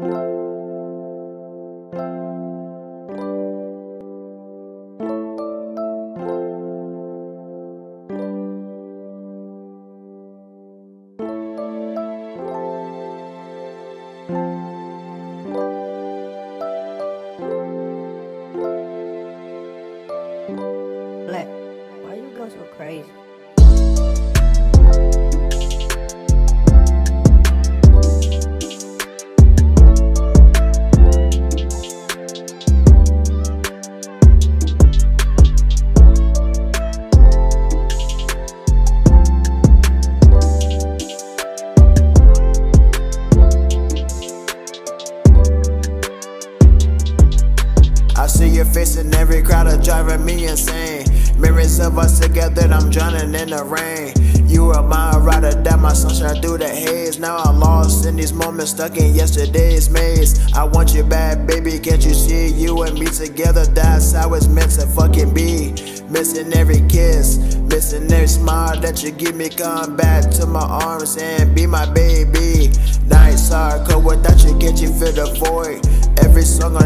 Black, crowd are driving me insane. Mirrors of us together, I'm drowning in the rain. You are my rider, that my sunshine through the haze. Now I'm lost in these moments, stuck in yesterday's maze. I want you back, baby, can't you see? You and me together, that's how it's meant to fucking be. Missing every kiss, missing every smile that you give me. Come back to my arms and be my baby. Nights are cold without you, can't you feel the void?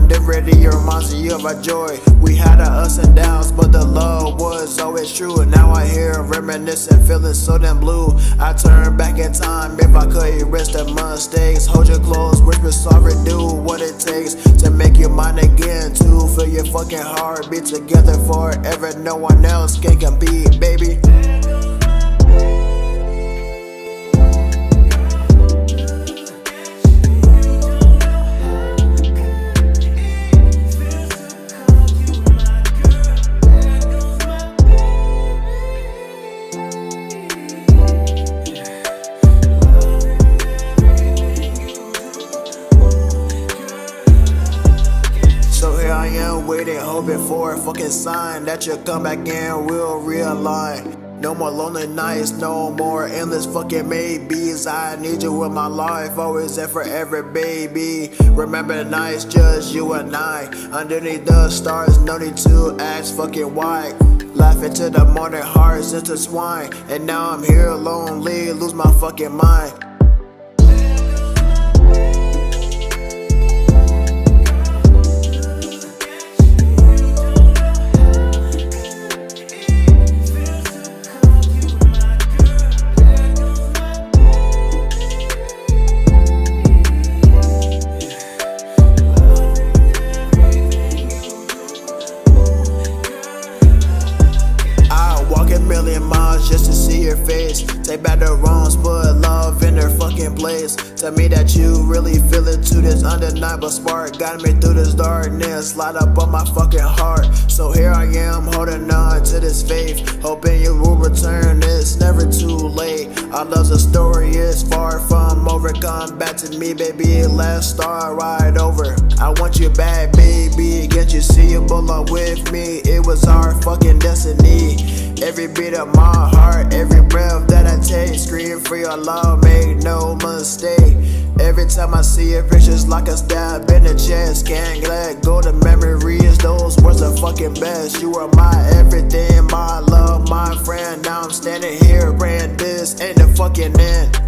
On the radio reminds me of our joy. We had our ups and downs, but the love was always true. Now I hear reminiscing, feeling so damn blue. I turn back in time if I could erase the mistakes. Hold your close, whisper sorry, do what it takes to make you mine again. To feel your fucking heart be together forever. No one else can compete, baby. Waiting, hoping for a fucking sign that you'll come back and we'll realign. No more lonely nights, no more endless fucking maybes. I need you in my life, always and forever, baby. Remember the nights, just you and I. Underneath the stars, no need to ask fucking why. Laughing till the morning, hearts intertwine. And now I'm here lonely, lose my fucking mind. Miles just to see your face. Take back the wrongs, put love in their fucking place. Tell me that you really feel it to this undeniable spark. Got me through this darkness, light up on my fucking heart. So here I am, holding on to this faith. Hoping you will return, it's never too late. Our love's a story, it's far from over. Come back to me, baby, let's start right want you back, baby. Can't you see you belong with me? It was our fucking destiny. Every beat of my heart, every breath that I take, scream for your love, make no mistake. Every time I see your pictures, like a stab in the chest, can't let go the memories. Those words are fucking best. You are my everything, my love, my friend. Now I'm standing here praying this ain't the fucking end.